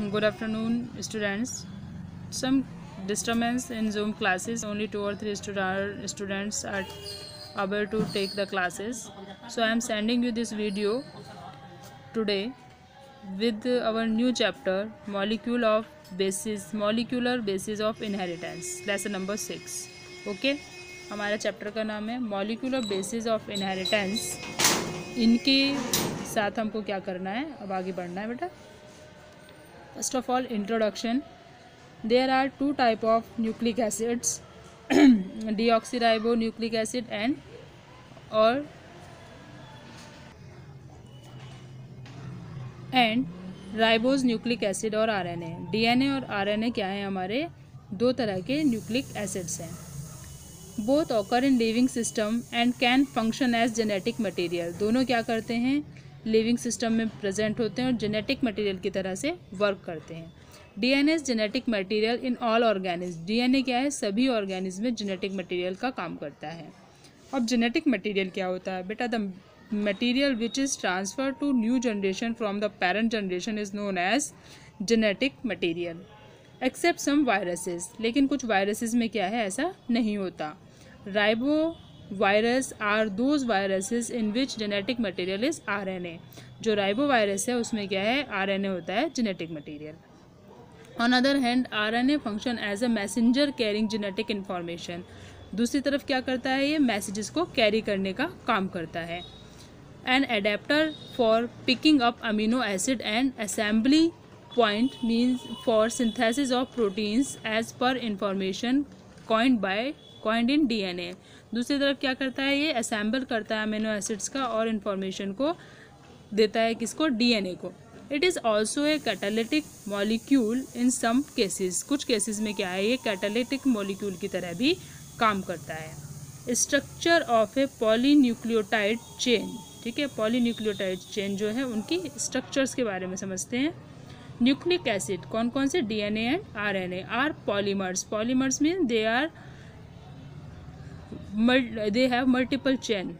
Good afternoon students some disturbance in zoom classes only two और three students are unable to take the classes so I am sending you this video today with our new chapter molecule of basis molecular basis of inheritance lesson number six okay हमारा chapter का नाम है molecular basis of inheritance इनके साथ हमको क्या करना है? अब आगे बढ़ना है बेटा। First of all introduction there are two type of nucleic acids deoxyribonucleic acid and और एंड राइबोज न्यूक्लिक एसिड और आरएनए डीएनए और आरएनए क्या है? हमारे दो तरह के न्यूक्लिक एसिड्स हैं। Both occur in living system and can function as genetic material दोनों क्या करते हैं? लिविंग सिस्टम में प्रेजेंट होते हैं और जेनेटिक मटेरियल की तरह से वर्क करते हैं। DNA genetic material in all organism. DNA क्या है? सभी ऑर्गेनिज्म में जेनेटिक मटेरियल का काम करता है। अब जेनेटिक मटेरियल क्या होता है? बेटा, the material which is transfer to new generation from the parent generation is known as genetic material except some viruses लेकिन कुछ वायरसेस में क्या है? ऐसा नहीं होता। Ribovirus are those viruses in which genetic material is RNA जो ribo virus है, उसमें क्या है? आरएनए होता है genetic material on other hand RNA function as a messenger carrying genetic information दूसरी तरफ़ क्या करता है ये? मैसेजेस को कैरी करने का काम करता है. An adapter for picking up amino acid and assembly point means for synthesis of proteins as per information coined by coined in DNA दूसरी तरफ़ क्या करता है? ये असेंबल करता है अमीनो एसिड्स का और इन्फॉर्मेशन को, देता है किसको? डीएनए को. It is also a catalytic molecule in some cases कुछ केसेस में क्या है? ये कैटालिटिक मॉलिक्यूल की तरह भी काम करता है. Structure of a polynucleotide chain ठीक है? पॉलीन्यूक्लियोटाइड चेन जो है, उनकी स्ट्रक्चर्स के बारे में समझते हैं. न्यूक्लिक एसिड कौन कौन से DNA and RNA are polymers polymers mean they are they have multiple chain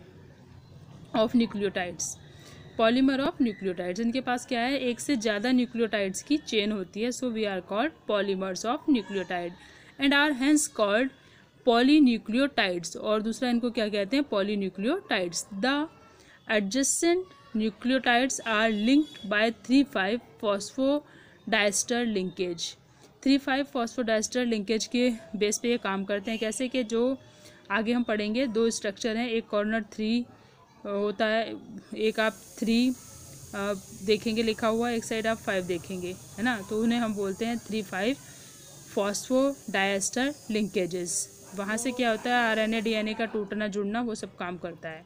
of nucleotides. Polymer of nucleotides इनके पास क्या है? एक से ज़्यादा न्यूक्लियोटाइड्स की चेन होती है so we are called polymers of nucleotide and are hence called polynucleotides और दूसरा इनको क्या कहते हैं? Polynucleotides the adjacent nucleotides are linked by three five phosphodiester linkage three five phosphodiester linkage के बेस पे ये काम करते हैं, कैसे कि जो आगे हम पढ़ेंगे, दो स्ट्रक्चर हैं, एक कॉर्नर थ्री होता है, एक आप थ्री देखेंगे, लिखा हुआ, एक साइड आप फाइव देखेंगे, है ना? तो उन्हें हम बोलते हैं three five phosphodiester linkages वहाँ से क्या होता है R N A D N A का टूटना, जुड़ना, वो सब काम करता है।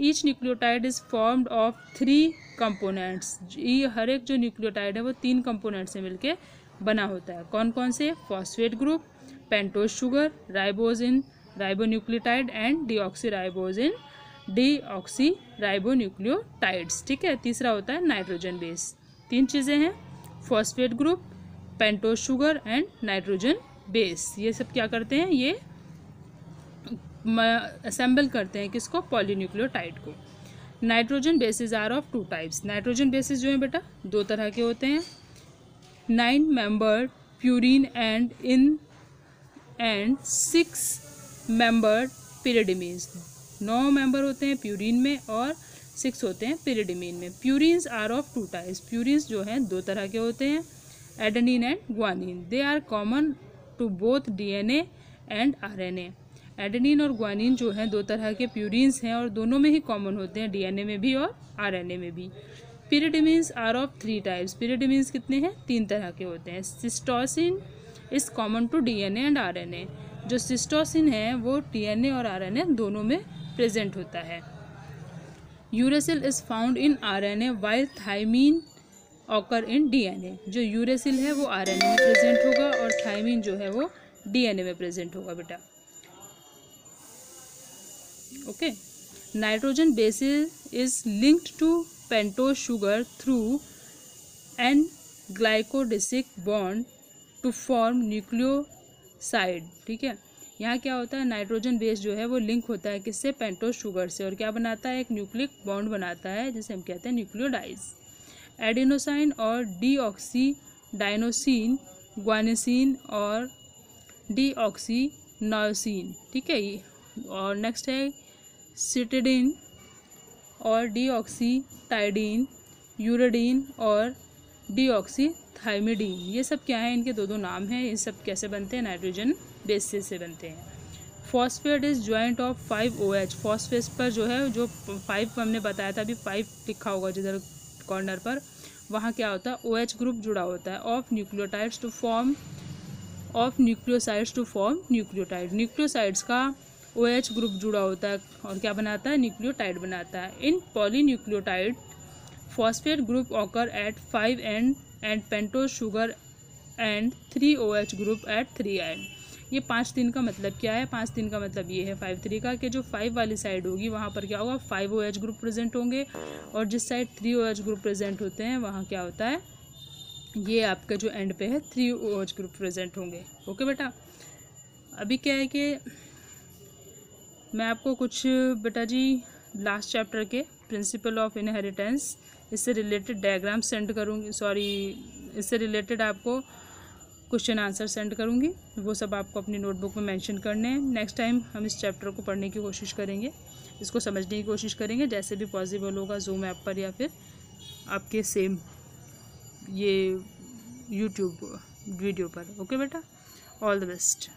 Each nucleotide is formed of three components ये हर एक जो न्यूक्लियोटाइड है, वो तीन कंपोनेंट से मिलके बना होता है। कौन कौन से? Phosphate group pentose sugar ribose in ribonucleotide and deoxyribose in deoxyribonucleotides, ठीक है? तीसरा होता है नाइट्रोजन बेस। तीन चीज़ें हैं, phosphate group, pentose sugar and nitrogen base. ये सब क्या करते हैं? ये असेंबल करते हैं किसको? पॉलीन्यूक्लियोटाइड को। Nitrogen bases are of two types nitrogen bases जो है बेटा, दो तरह के होते हैं। Nine member purine and in and six member pyrimidines now member होते हैं प्यूरिन में और सिक्स होते हैं पिरिडिमीन में. Purines are of two types purines जो हैं, दो तरह के होते हैं. Adenine and guanine they are common to both DNA and RNA adenine और ग्वानिन जो हैं, दो तरह के प्यूरिन्स हैं और दोनों में ही कॉमन होते हैं डीएनए में भी और आरएनए में भी. Pyrimidines are of three types pyrimidines कितने हैं? तीन तरह के होते हैं. Cytosine is common to DNA and RNA जो सिस्टोसिन है, वो डीएनए और आरएनए दोनों में प्रेजेंट होता है। Uracil is found in RNA while thymine occur in DNA. जो यूरेसिल है, वो आरएनए में प्रेजेंट होगा और थाइमीन जो है, वो डीएनए में प्रेजेंट होगा बेटा। Okay? Nitrogen bases is linked to pentose sugar through an glycosidic bond to form nucleoside ठीक है? यहाँ क्या होता है, नाइट्रोजन बेस जो है वो लिंक होता है किससे? पेंटोज शुगर से। और क्या बनाता है? एक न्यूक्लिक बॉन्ड बनाता है, जिसे हम कहते हैं न्यूक्लियोडाइज। एडिनोसाइन और डीऑक्सी डाइनोसिन ग्वानिसिन और डी ऑक्सीनोसिन ठीक है ये? और नेक्स्ट है, सिटिडिन और डी ऑक्सीटाइडिन यूरेडिन और डी ऑक्सीथाइमिडीन ये सब क्या है? इनके दो दो नाम हैं। ये सब कैसे बनते हैं? नाइट्रोजन बेसिस से बनते हैं। Phosphate is joint of five O H phosphate पर जो है, जो फाइव हमने बताया था, अभी फाइव लिखा होगा जिधर कॉर्नर पर, वहाँ क्या होता है? ओ एच ग्रुप जुड़ा होता है। Of nucleotides to form of nucleosides to form nucleotide nucleosides का ओ एच ग्रुप जुड़ा होता है और क्या बनाता है? न्यूक्लियोटाइड बनाता है। In polynucleotide phosphate group occur at five end and pentose sugar and three O H group at three end ये पाँच तीन का मतलब क्या है? पाँच तीन का मतलब ये है फाइव थ्री का कि जो फाइव वाली साइड होगी, वहाँ पर क्या होगा? Five O H group present होंगे। और जिस side three O H group present होते हैं, वहाँ क्या होता है? ये आपका जो एंड पे है three O H group present होंगे। ओके बेटा? अभी क्या है कि मैं आपको कुछ, बेटा जी लास्ट चैप्टर के प्रिंसिपल ऑफ़ इनहेरिटेंस इससे रिलेटेड डायग्राम सेंड करूँगी। सॉरी इससे रिलेटेड आपको क्वेश्चन आंसर सेंड करूँगी। वो सब आपको अपनी नोटबुक में मेंशन करने हैं। नेक्स्ट टाइम हम इस चैप्टर को पढ़ने की कोशिश करेंगे। इसको समझने की कोशिश करेंगे। जैसे भी पॉसिबल होगा जूम ऐप पर या फिर आपके सेम ये यूट्यूब वीडियो पर। ओके बेटा? All the best